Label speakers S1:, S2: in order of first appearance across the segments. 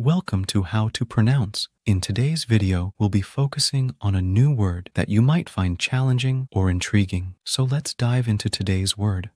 S1: Welcome to How to Pronounce. In today's video, we'll be focusing on a new word that you might find challenging or intriguing. So let's dive into today's word,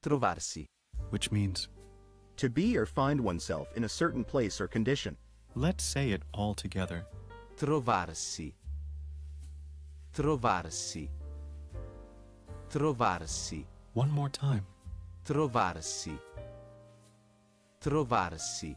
S2: Trovarsi.
S1: which means
S3: To be or find oneself in a certain place or condition.
S1: let's say it all together.
S2: Trovarsi. Trovarsi. Trovarsi.
S1: One more time.
S2: Trovarsi. Trovarsi.